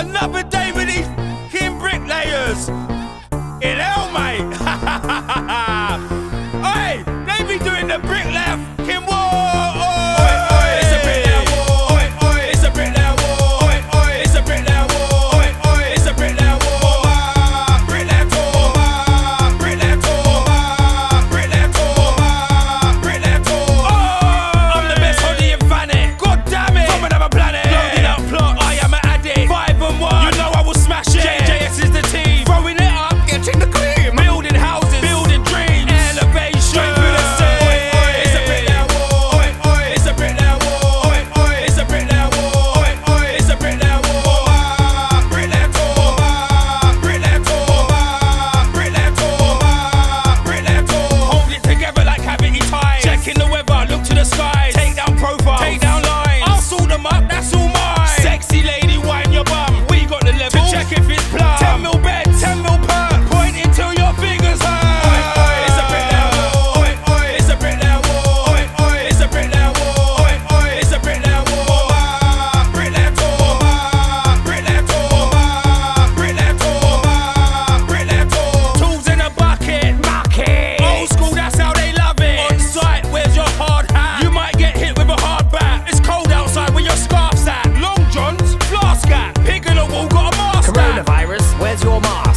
Another day with these fucking bricklayers. In hell, mate. hey, they be doing the bricklayers. your mind.